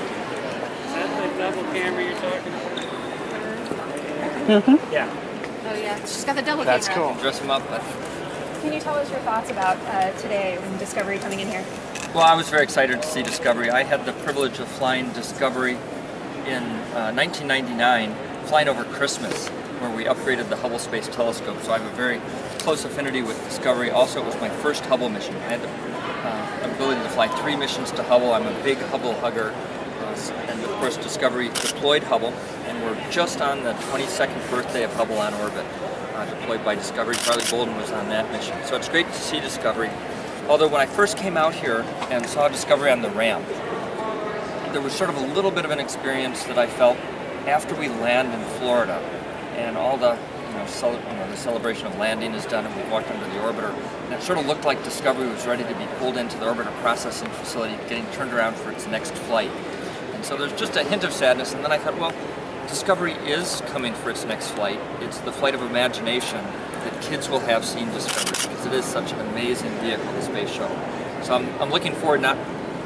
Is that the double camera you're talking about? Yeah. Oh yeah, she's got the double That's camera. cool. dress them up. But, Can you tell us your thoughts about uh, today when Discovery coming in here? well, I was very excited to see Discovery. I had the privilege of flying Discovery in uh, 1999, flying over Christmas, where we upgraded the Hubble Space Telescope. So I have a very close affinity with Discovery. Also, it was my first Hubble mission. I had the uh, ability to fly three missions to Hubble. I'm a big Hubble hugger. Uh, and of course, Discovery deployed Hubble, and we're just on the 22nd birthday of Hubble on orbit, uh, deployed by Discovery. Charlie Bolden was on that mission. So it's great to see Discovery. Although when I first came out here and saw Discovery on the ramp, there was sort of a little bit of an experience that I felt after we land in Florida, and all the you know, you know the celebration of landing is done, and we walked under the orbiter, and it sort of looked like Discovery was ready to be pulled into the orbiter processing facility, getting turned around for its next flight. And so there's just a hint of sadness, and then I thought, well, Discovery is coming for its next flight. It's the flight of imagination that kids will have seen Discovery because it is such an amazing vehicle, the space shuttle. So I'm, I'm looking forward not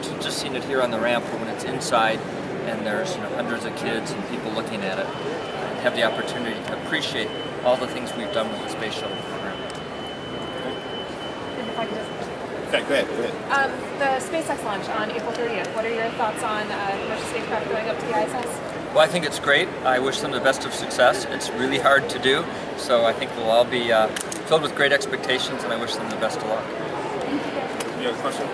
to just seeing it here on the ramp, it's inside and there's you know, hundreds of kids and people looking at it, and have the opportunity to appreciate all the things we've done with the space shuttle program. And if I could just- Okay, go ahead, go ahead. Um, the SpaceX launch on April 30th. What are your thoughts on uh, commercial spacecraft going up to the ISS? Well, I think it's great. I wish them the best of success. It's really hard to do, so I think we'll all be uh, filled with great expectations, and I wish them the best of luck. You have a question?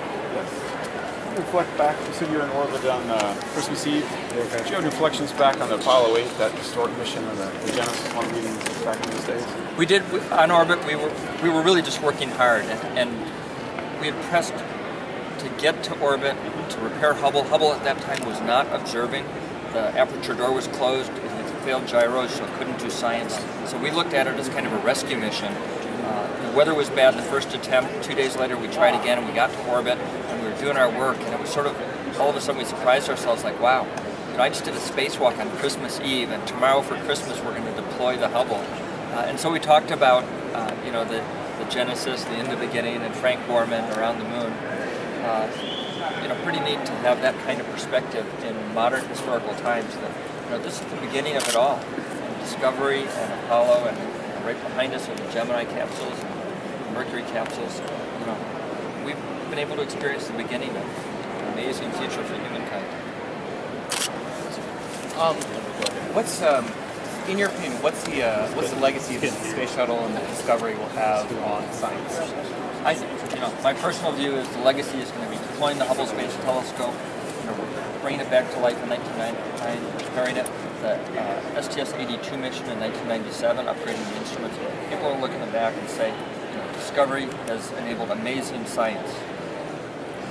Reflect back. You said you were in orbit on uh, Christmas Eve. Do you have reflections back on the Apollo 8, that historic mission, and the, the Genesis one meetings back in those days? We did on orbit. We were we were really just working hard, and, and we had pressed to get to orbit to repair Hubble. Hubble at that time was not observing. The aperture door was closed. It had failed gyros, so it couldn't do science. So we looked at it as kind of a rescue mission. The weather was bad the first attempt. Two days later, we tried again, and we got to orbit, and we were doing our work, and it was sort of all of a sudden we surprised ourselves, like, wow, you know, I just did a spacewalk on Christmas Eve, and tomorrow for Christmas we're going to deploy the Hubble. Uh, and so we talked about, uh, you know, the, the Genesis, the end of the beginning, and Frank Borman around the moon. Uh, you know, pretty neat to have that kind of perspective in modern historical times. That you know, this is the beginning of it all. And Discovery and Apollo, and right behind us are the Gemini capsules Mercury capsules. You know, we've been able to experience the beginning of an amazing future for humankind. Um, what's um, in your opinion? What's the uh, what's the legacy that the space shuttle and the Discovery will have on science? I, think you know, my personal view is the legacy is going to be deploying the Hubble Space Telescope, you know, bringing it back to life in 1999, repairing it, the uh, STS-82 mission in 1997, upgrading the instruments. People will look in the back and say, Discovery has enabled amazing science.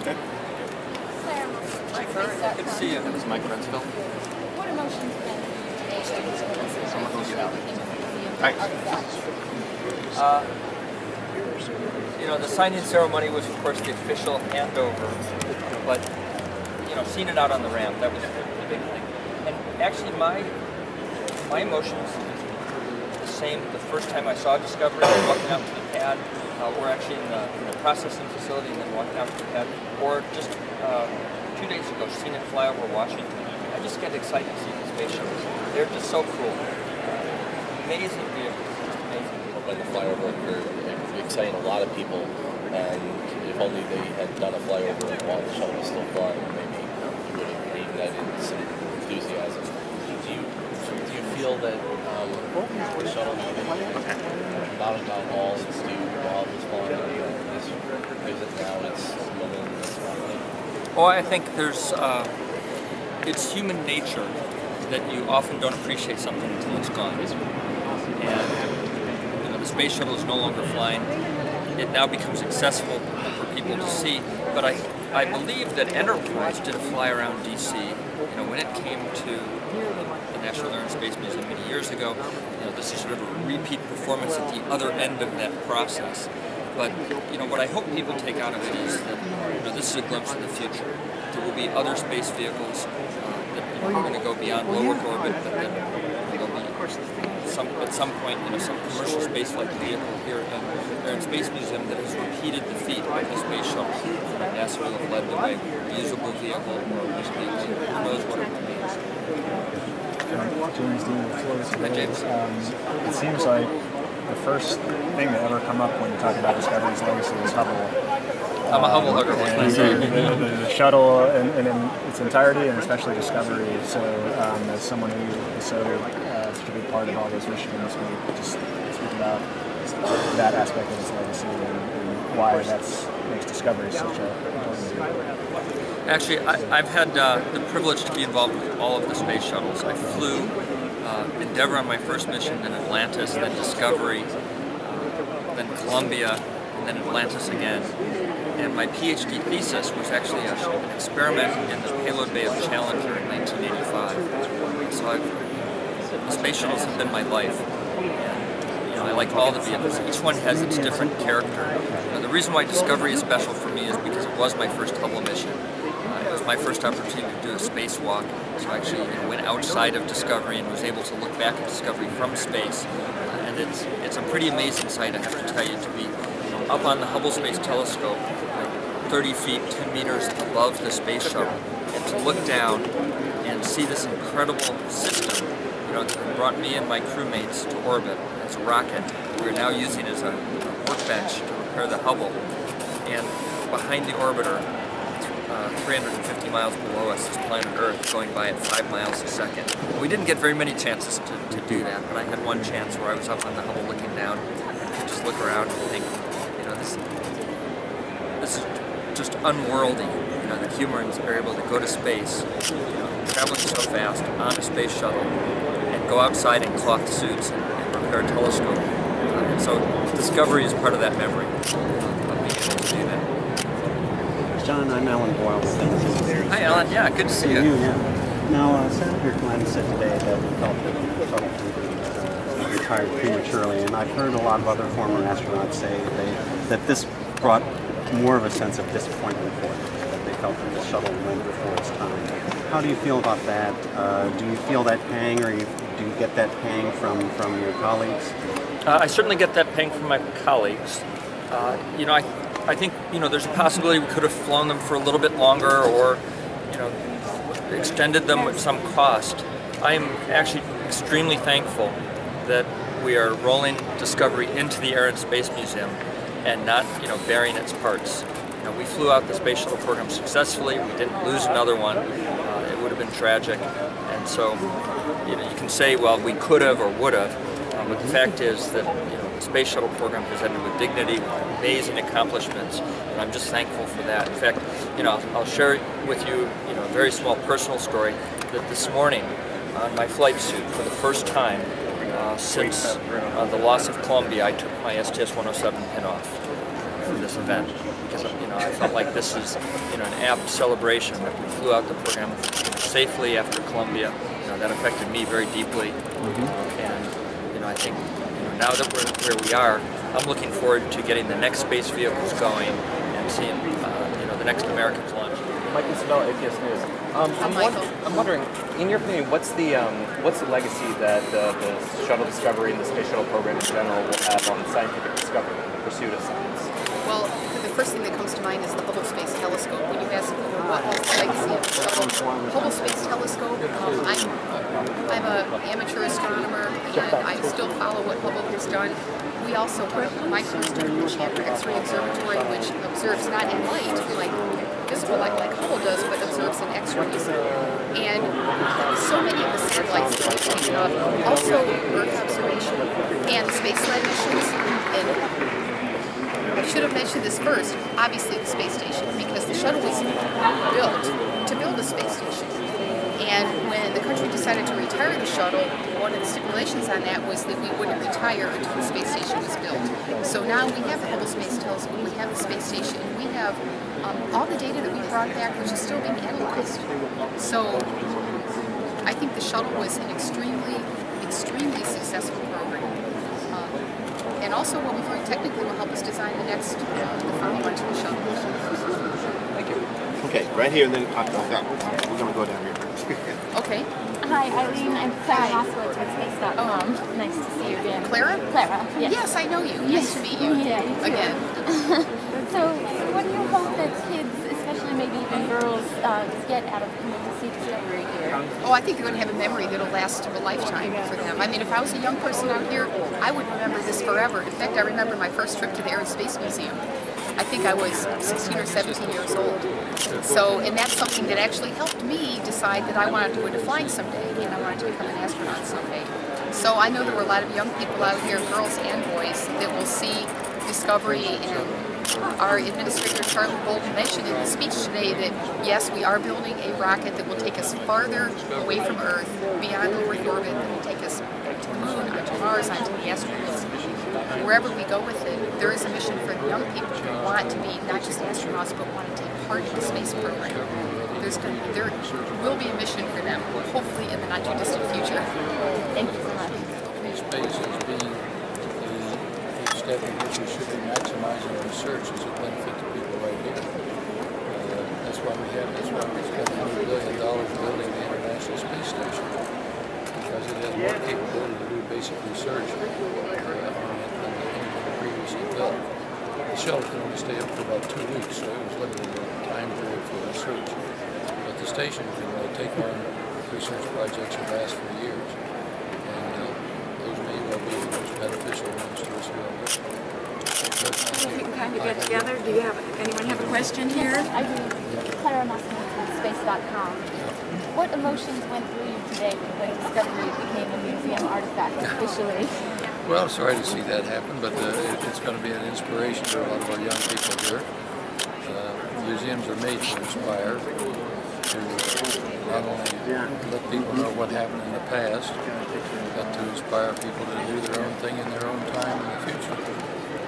Good to see you. That was Mike Rensville. What emotions can you today Someone who's out. Uh, you know, the signing ceremony was, of course, the official handover, but you know, seeing it out on the ramp, that was the big thing. And actually, my my emotions the same the first time I saw Discovery, walking out to the pad, uh, or actually in the, in the processing facility, and then walking out to the pad, or just uh, two days ago, seen it fly over Washington. I just get excited to see these space shuttles. They're just so cool. Uh, amazing vehicles, just amazing. when the flyover occurred, it excited a lot of people. And if only they had done a flyover while the shuttle was still flying, maybe it would have reignited some enthusiasm. Do you do you feel that um, the shuttle bowing down all its due visit now it's? Well, I think there's, uh, it's human nature that you often don't appreciate something until it's gone. And you know, the space shuttle is no longer flying. It now becomes accessible for people to see. But I, I believe that Enterprise did a fly around DC. You know, when it came to the National Air and Space Museum many years ago, you know, this is sort of a repeat performance at the other end of that process. But you know what I hope people take out of it is that you know this is a glimpse of the future. There will be other space vehicles uh, that we're going to go beyond low Earth orbit, but then there'll be some, at some point, you know, some commercial spaceflight vehicle here at Air and Space Museum that has repeated the feat of the space shuttle. NASA will have led the way, reusable vehicle or this vehicle, who knows what it means. James Dean with James. Um, it seems like the first thing that ever come up when you talk about Discovery's legacy is Hubble. I'm a Hubble hugger, what And the, the, the shuttle in, in, in its entirety, and especially Discovery. So, um, as someone who is so part of all those missions, we just speak about that aspect of its legacy and, and why that's makes Discovery such a important deal. Actually, I, I've had uh, the privilege to be involved with all of the space shuttles. I flew uh, Endeavour on my first mission, then Atlantis, then Discovery, uh, then Columbia, and then Atlantis again. And my PhD thesis was actually an experiment in the payload bay of Challenger in 1985. So I've, space shuttles have been my life. You know, I like all the vehicles. Each one has its different character. And the reason why Discovery is special for me is because it was my first Hubble mission. Uh, it was my first opportunity to do a spacewalk, so I actually went outside of Discovery and was able to look back at Discovery from space. Uh, and it's it's a pretty amazing sight, I have to tell you, to be up on the Hubble Space Telescope, like 30 feet, 10 meters above the space shuttle, and to look down and see this incredible system. Know, brought me and my crewmates to orbit as a rocket. We're now using it as a, a workbench to repair the Hubble. And behind the orbiter, uh, 350 miles below us is planet Earth going by at 5 miles a second. We didn't get very many chances to, to do that, but I had one chance where I was up on the Hubble looking down and just look around and think, you know, this, this is just unworldly. You know, the humans are able to go to space, you know, traveling so fast on a space shuttle, go outside in cloth suits and, repair a telescope. Uh, so Discovery is part of that memory of being able to do that. John, I'm Alan Boyle. Hi, Alan. Yeah, good to see You, you. yeah. Now, uh, Senator Glenn said today that he felt that company uh, retired prematurely, and I've heard a lot of other former astronauts say that, they, that this brought more of a sense of disappointment for them, that they felt that the shuttle went before its time. How do you feel about that? Uh, do you feel that pang, or you, do you get that pang from, from your colleagues? Uh, I certainly get that pang from my colleagues. Uh, you know, I, I think you know there's a possibility we could have flown them for a little bit longer, or you know, extended them at some cost. I am actually extremely thankful that we are rolling Discovery into the Air and Space Museum and not you know burying its parts. You know, we flew out the space shuttle program successfully. We didn't lose another one. It would have been tragic, and so you know you can say, well, we could have or would have. Um, but the fact is that you know, the space shuttle program has ended with dignity, amazing accomplishments, and I'm just thankful for that. In fact, you know, I'll share with you, you know, a very small personal story that this morning on my flight suit, for the first time uh, since uh, the loss of Columbia, I took my STS-107 pin off for this event because you know I felt like this is you know an apt celebration that we flew out the program safely after Columbia. You know, that affected me very deeply, and you know I think you know now that we're where we are, I'm looking forward to getting the next space vehicles going and seeing uh, you know the next Americans launch. Mike Isabel, APS News. Um, I'm, won- I'm wondering, in your opinion, what's the um, what's the legacy that uh, the shuttle discovery and the space shuttle program in general will have on scientific discovery, and the pursuit of science? Well, the first thing that comes to mind is the Hubble Space Telescope. When you ask what was the legacy of the Hubble Space Telescope, um, I'm, I'm an amateur astronomer and I still follow what Hubble has done. We also my crew started the Chandra X-ray Observatory, which observes not in light, like visible light like Hubble does, but observes in X-rays. And so many of the satellites that we've taken up, also Earth observation and space lab missions, and I should have mentioned this first, obviously the space station, because the shuttle was built to build a space station. And when the country decided to retire the shuttle, one of the stipulations on that was that we wouldn't retire until the space station was built. So now we have the Hubble Space Telescope, we have the space station, we have um, all the data that we brought back, which is still being analyzed. So I think the shuttle was an extremely, extremely successful program. Um, and also what we've learned technically will help us design the next, uh, the follow-on to the shuttle. Thank you. Okay, right here, and then I, I got, we're gonna go down here. Okay. Okay. Hi, Eileen. I'm Clara Moskowitz with Space.com. Nice to see you again. Clara? Clara, yes. Yes, I know you. Nice to meet you. Yeah, you too. Again. so, what do you hope that kids, especially maybe even girls, uh, get out of see Discovery here? Oh, I think they're going to have a memory that'll last a lifetime for them. I mean, if I was a young person out here, I would remember this forever. In fact, I remember my first trip to the Air and Space Museum. I think I was 16 or 17 years old. So, and that's something that actually helped me decide that I wanted to go into flying someday and I wanted to become an astronaut someday. So I know there were a lot of young people out here, girls and boys, that will see Discovery and our administrator Charlie Bolden mentioned in his speech today that yes, we are building a rocket that will take us farther away from Earth, beyond Earth orbit, that will take us to the moon, onto Mars, onto the asteroids. Wherever we go with it, there is a mission for young people who want to be not just astronauts, but want to take part in the space program. There's there will be a mission for them, hopefully in the not too distant future. Thank you so much. Which we should be maximizing research as a benefit to people right here. Uh, that's why we have, that's why we spent $100 billion building the International Space Station. Because it has more capability to do basic research uh, on it than anything previously built. The shuttle can only stay up for about two weeks, so it was limited time period for research. But the station can uh, take on research projects that last for years. And uh, those may well be the most beneficial ones to us here on Earth. But If you can kind of get together, do you have, anyone have a question here? I do. Clara Moskowitz Space.com. What emotions went through you today when Discovery became a museum artifact officially? Well, I'm sorry to see that happen, but uh, it, it's going to be an inspiration to a lot of our young people here. Uh, museums are made to inspire, to uh, not only let people know what happened in the past, but to inspire people to do their own thing in their own time in the future.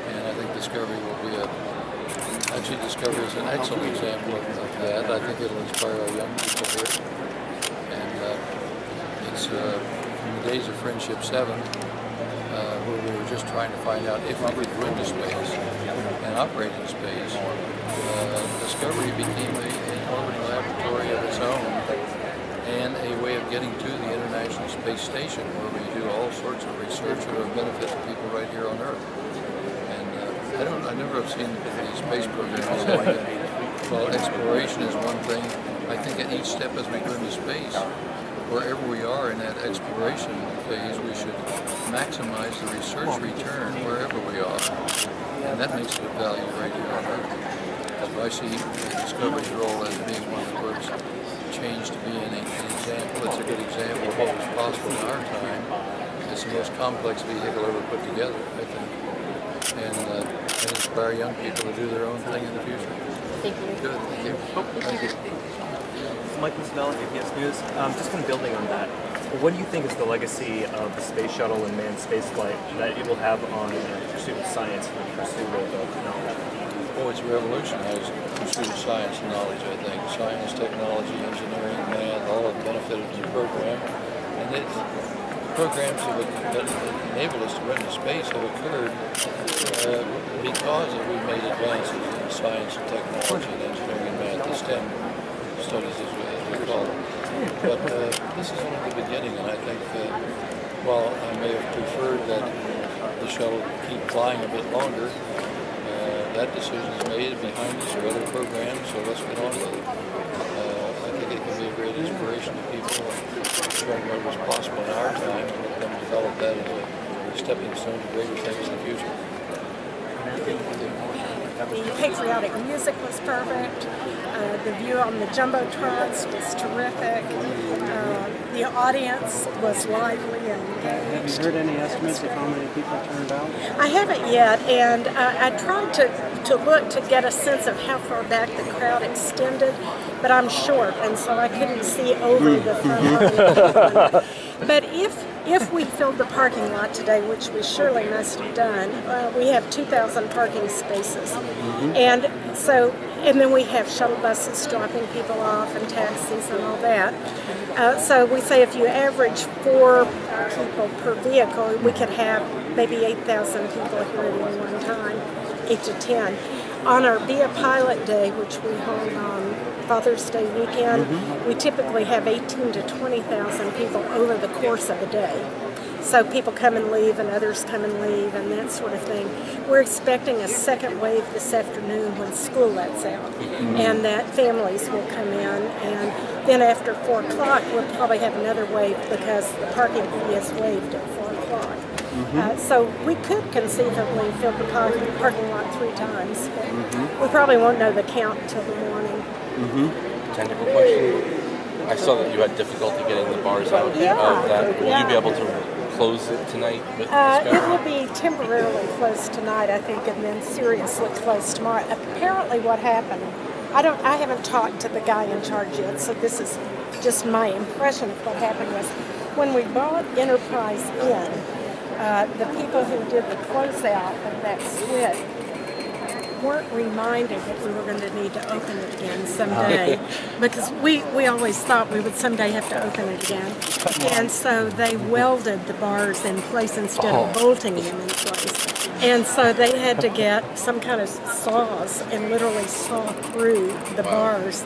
And I think Discovery will be a, actually Discovery is an excellent example of, of that. I think it'll inspire our young people here. And uh, it's uh, from the days of Friendship 7, uh, where we were just trying to find out if we could go into space and operate in space. Uh, Discovery became a, an orbital laboratory of its own and a way of getting to the International Space Station where we do all sorts of research that will benefit the people right here on Earth. And uh, I don't, I never have seen the space program as having a- well, exploration is one thing. I think at each step as we go into space, wherever we are in that exploration phase, we should maximize the research return wherever we are. And that makes it a value right here on Earth. So I see Discovery's role as being one of the world's changed to be an, an example. It's a good example of what was possible in our time. It's the most complex vehicle ever put together, I think. And, uh, and inspire young people to do their own thing in the future. Thank you. Good, thank you. Thank you. Michael Snell, APS News. Um, just kind of building on that, what do you think is the legacy of the space shuttle and manned spaceflight that it will have on the pursuit of science and the pursuit of uh, knowledge? Oh, it's revolutionized pursuit of science and knowledge, I think. Science, technology, engineering, math, all have benefited the program. And it, the programs have, that enable us to go into space have occurred uh, because we've made advances in science and technology and engineering and math, the STEM studies as we, as we call them. But uh, this is only the beginning, and I think uh, while I may have preferred that the shuttle keep flying a bit longer, that decision is made behind us or other programs, so let's get on with it. Uh, I think it can be a great inspiration to people, showing what was possible in our time, and let them develop that as a stepping stone to greater things in the future. The patriotic music was perfect. Uh, the view on the jumbotrons was terrific. Uh, the audience was lively and Have you heard any estimates of how many people turned out? I haven't yet, and uh, I tried to, to look to get a sense of how far back the crowd extended, but I'm short, and so I couldn't see over the front. Line. But if if we filled the parking lot today, which we surely must have done, uh, we have 2,000 parking spaces, and so and then we have shuttle buses dropping people off and taxis and all that. Uh, so we say if you average four people per vehicle, we could have maybe 8,000 people here at any one time, 8 to 10. On our Be a Pilot Day, which we hold on Father's Day weekend, mm-hmm. we typically have 18 to 20,000 people over the course of a day. So people come and leave, and others come and leave, and that sort of thing. We're expecting a second wave this afternoon when school lets out, mm-hmm. and that families will come in. And then after four o'clock, we'll probably have another wave because the parking fee is waived at four o'clock. Uh, so we could conceivably fill the parking, parking lot three times, but we probably won't know the count until the morning. Technical question. I saw that you had difficulty getting the bars out Yeah. of that. Will you be able to close it tonight with Uh, it will be temporarily closed tonight, I think, and then seriously closed tomorrow. Apparently, what happened, I don't, I haven't talked to the guy in charge yet, so this is just my impression of what happened was when we bought Enterprise in, uh, the people who did the closeout of that split weren't reminded that we were going to need to open it again someday because we, we always thought we would someday have to open it again. And so they welded the bars in place instead of bolting them in place. And so they had to get some kind of saws and literally saw through the bars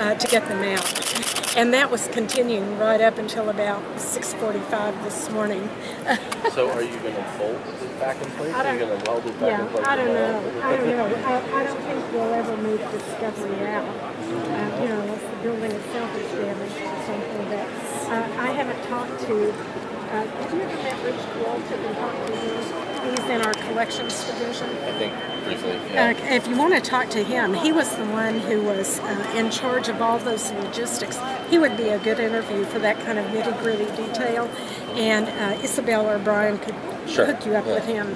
uh, to get them out. And that was continuing right up until about 6:45 this morning. So are you going to bolt it back in place? Are you going to weld it back Yeah, in place? I don't know. I don't know. I, I don't think we'll ever move Discovery out. Uh, you know, unless the building itself is damaged or something. But uh, I haven't talked to. Uh, have you ever met Rich Walton and talked to him? He's in our collections division. I think briefly. Yeah. Uh, if you want to talk to him, he was the one who was uh, in charge of all those logistics. He would be a good interview for that kind of nitty gritty detail. And uh, Isabel or Brian could Sure. hook you up with him.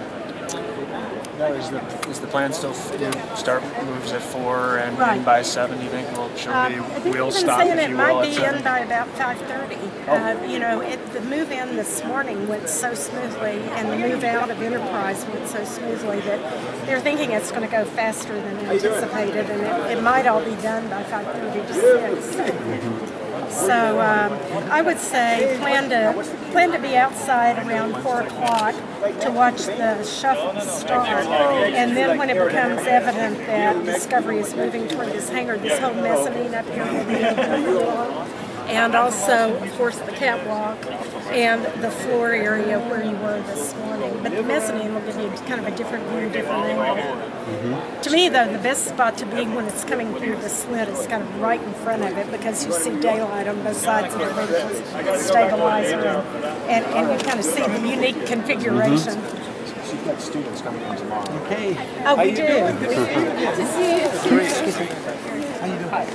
No, is the is the plan still f- start moves at four and Right. in by seven? You think will she'll Uh, be I think wheels even stop saying if it you might will be at seven? in by about 5:30. Uh, you know, it, the move in this morning went so smoothly, and the move out of Enterprise went so smoothly that they're thinking it's going to go faster than anticipated, and it, it might all be done by 5:30 to 6. So um, I would say plan to plan to be outside around four o'clock to watch the shuttle start, and then when it becomes evident that Discovery is moving toward this hangar, this whole mezzanine up here will be open. And also, of course, the catwalk and the floor area where you were this morning. But the mezzanine will give you kind of a different view, different angle. Mm-hmm. To me, though, the best spot to be when it's coming through the slit is kind of right in front of it because you see daylight on both sides of the ventral stabilizer and, and you kind of see the unique configuration. So you've got students coming in tomorrow. Okay. Oh, we do. To see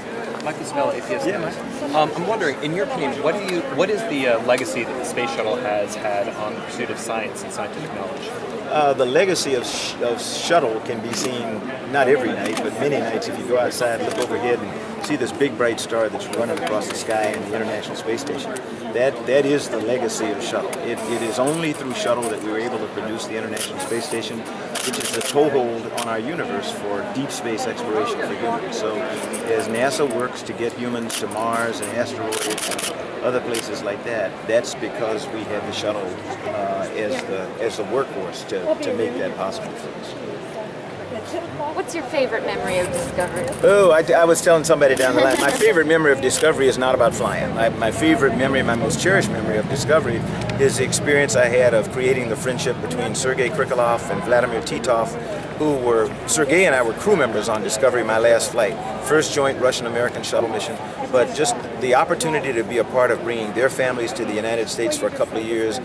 you. Hi, Mike Isabella, APS News. Um, I'm wondering, in your opinion, what do you what is the uh, legacy that the space shuttle has had on the pursuit of science and scientific knowledge? Uh, the legacy of, sh- of shuttle can be seen not every night, but many nights if you go outside, look overhead, and see this big bright star that's running across the sky in the International Space Station. That that is the legacy of shuttle. It, it is only through shuttle that we were able to produce the International Space Station, which is the toehold on our universe for deep space exploration for humans. So as NASA works to get humans to Mars and asteroids and other places like that, that's because we have the shuttle uh, as the as the workhorse to, to make that possible for us. What's your favorite memory of Discovery? Oh, I, I was telling somebody down the line, my favorite memory of Discovery is not about flying. My, my favorite memory, my most cherished memory of Discovery is the experience I had of creating the friendship between Sergei Krikalev and Vladimir Titov, who were, Sergei and I were crew members on Discovery my last flight. First joint Russian-American shuttle mission, but just the opportunity to be a part of bringing their families to the United States for a couple of years,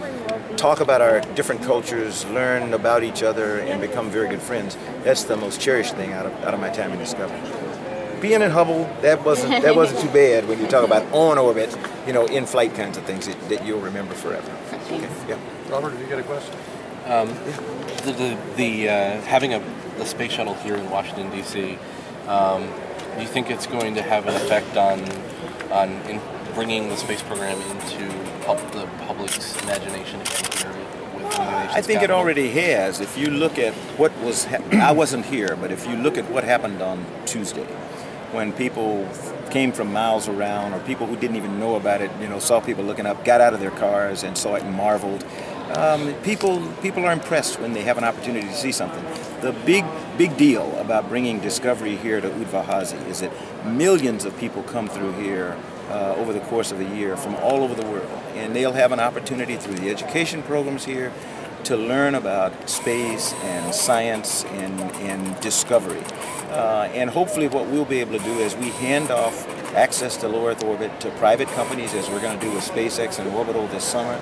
talk about our different cultures, learn about each other, and become very good friends. That's the most cherished thing out of, out of my time in Discovery. Being in Hubble, that wasn't that wasn't too bad when you talk about on orbit, you know, in flight kinds of things that, that you'll remember forever. Okay, yeah. Robert, have you got a question? Um, the the, the uh, having a the space shuttle here in Washington D.C. Um, do you think it's going to have an effect on on in bringing the space program into pub, the public's imagination again here with the nation's I think it already has. If you look at what was, I wasn't here, but if you look at what happened on Tuesday, when people came from miles around, or people who didn't even know about it, you know, saw people looking up, got out of their cars and saw it and marveled. Um, people, people are impressed when they have an opportunity to see something. The big big deal about bringing Discovery here to Udvarhazy is that millions of people come through here uh, over the course of the year from all over the world. And they'll have an opportunity through the education programs here to learn about space and science and, and discovery. Uh, and hopefully what we'll be able to do is we hand off access to low Earth orbit to private companies as we're going to do with SpaceX and Orbital this summer.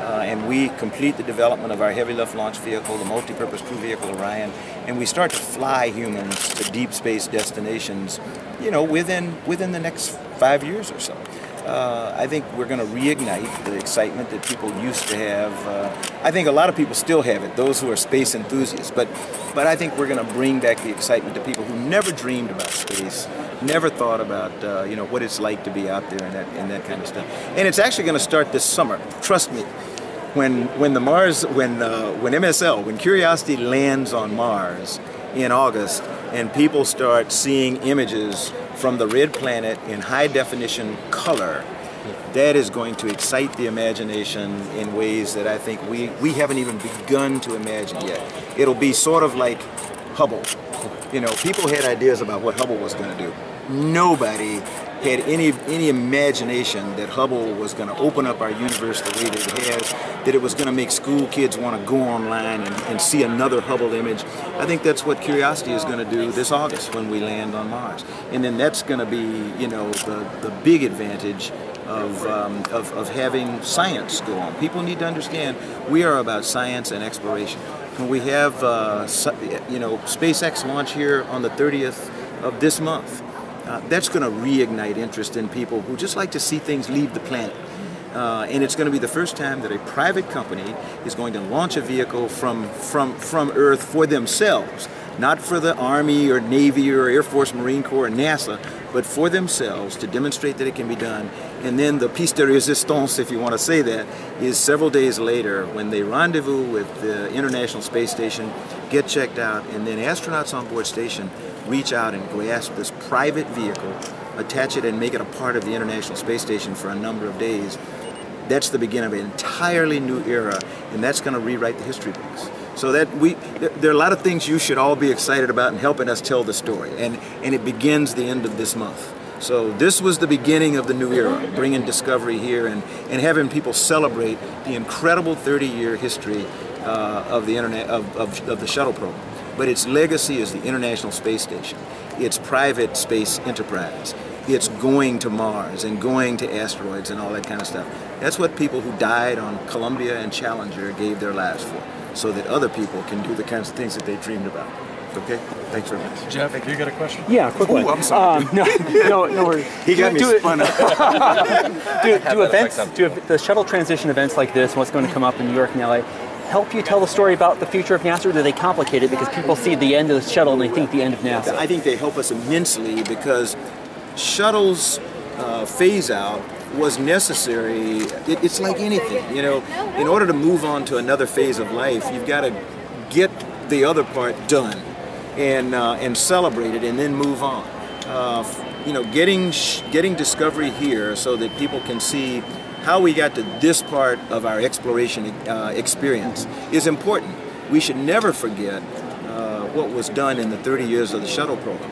Uh, and we complete the development of our heavy lift launch vehicle, the multi-purpose crew vehicle Orion, and we start to fly humans to deep space destinations, you know, within within the next five years or so. Uh, I think we're going to reignite the excitement that people used to have. Uh, I think a lot of people still have it, those who are space enthusiasts, but but I think we're going to bring back the excitement to people who never dreamed about space, never thought about uh, you know what it's like to be out there and that and that kind of stuff. And it's actually going to start this summer. Trust me when when the Mars when uh, when MSL when Curiosity lands on Mars in August and people start seeing images from the red planet in high definition color that is going to excite the imagination in ways that I think we, we haven't even begun to imagine yet. It'll be sort of like Hubble. You know, people had ideas about what Hubble was going to do. Nobody had any any imagination that Hubble was going to open up our universe the way that it has, that it was going to make school kids want to go online and, and see another Hubble image. I think that's what Curiosity is going to do this August when we land on Mars. And then that's going to be, you know, the, the big advantage of, um, of, of having science go on. People need to understand we are about science and exploration. When we have, uh, you know, SpaceX launch here on the 30th of this month, uh, that's going to reignite interest in people who just like to see things leave the planet. Uh, and it's going to be the first time that a private company is going to launch a vehicle from, from, from Earth for themselves, not for the Army or Navy or Air Force, Marine Corps, or NASA, but for themselves to demonstrate that it can be done. And then the piece de resistance, if you want to say that, is several days later when they rendezvous with the International Space Station, get checked out, and then astronauts on board station reach out and grasp this private vehicle, attach it and make it a part of the International Space Station for a number of days. That's the beginning of an entirely new era, and that's going to rewrite the history books. So that we, there are a lot of things you should all be excited about in helping us tell the story, and and it begins the end of this month. So this was the beginning of the new era, bringing Discovery here and, and having people celebrate the incredible 30-year history uh, of the internet of, of, of the shuttle program but its legacy is the International Space Station. It's private space enterprise. It's going to Mars and going to asteroids and all that kind of stuff. That's what people who died on Columbia and Challenger gave their lives for, so that other people can do the kinds of things that they dreamed about. Okay? Thanks very much. Jeff, have you got a question? Yeah, quick one. Ooh, I'm sorry. Um, no, no, no worries. He got do, me do spun up. do, do events, do the shuttle transition events like this, what's going to come up in New York and LA, help you tell the story about the future of NASA, or do they complicate it because people see the end of the shuttle and they think the end of NASA? I think they help us immensely because shuttles uh, phase out was necessary. It, it's like anything, you know. In order to move on to another phase of life, you've got to get the other part done and uh, and celebrate it, and then move on. Uh, you know, getting getting discovery here so that people can see how we got to this part of our exploration uh, experience is important. We should never forget uh, what was done in the 30 years of the shuttle program.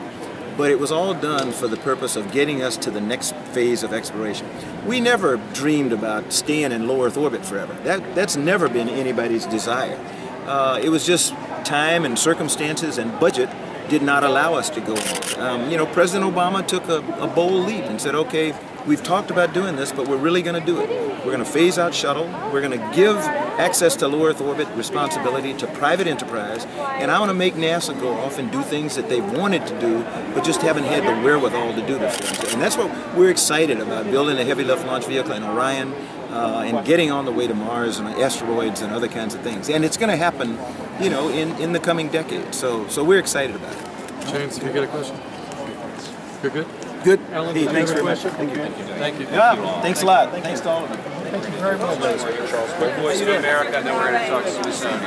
But it was all done for the purpose of getting us to the next phase of exploration. We never dreamed about staying in low Earth orbit forever. That, that's never been anybody's desire. Uh, it was just time and circumstances and budget did not allow us to go on. Um, you know, President Obama took a, a bold leap and said, okay, we've talked about doing this, but we're really going to do it. We're going to phase out shuttle. We're going to give access to low Earth orbit responsibility to private enterprise. And I want to make NASA go off and do things that they've wanted to do, but just haven't had the wherewithal to do. And that's what we're excited about, building a heavy lift launch vehicle in Orion uh, and getting on the way to Mars and asteroids and other kinds of things. And it's going to happen, you know, in, in the coming decade. So, so we're excited about it. James, do you get a question? You're good? Good. Alan, hey, you thanks have a very much. question? Thank you. Thank you. Yeah, thanks a lot. Thanks to all of you. Thank you very much. Voice of America, and then we're going to talk to Smithsonian.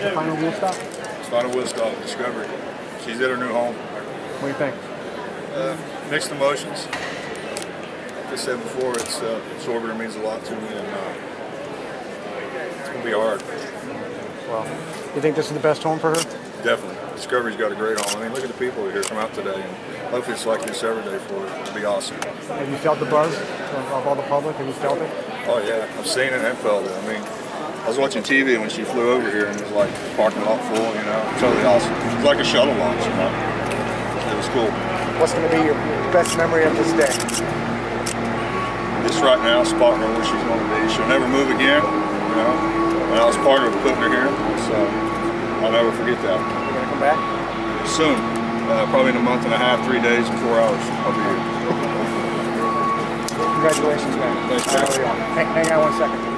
The final wheel stop? Final wheel stop, Discovery. She's at her new home. What do you think? Uh, mixed emotions. Like I said before, it's, uh, this orbiter means a lot to me, and uh, it's gonna be hard. Well, you think this is the best home for her? Definitely. Discovery's got a great home. I mean, look at the people here come out today, and hopefully it's like this every day for her. It'll be awesome. Have you felt the buzz of, of all the public? Have you felt it? Oh yeah, I've seen it and felt it. I mean, I was watching TV when she flew over here, and it was like parking lot full. You know, totally awesome. It was like a shuttle launch. You know, it was cool. What's going to be your best memory of this day? This right now, spotting her where she's going to be. She'll never move again. You know, and I was part of putting her here, so I'll never forget that. You going to come back? Soon, uh, probably in a month and a half, three days, and four hours. I'll be here. Congratulations, man. Thanks, Uh, hang, hang on one second.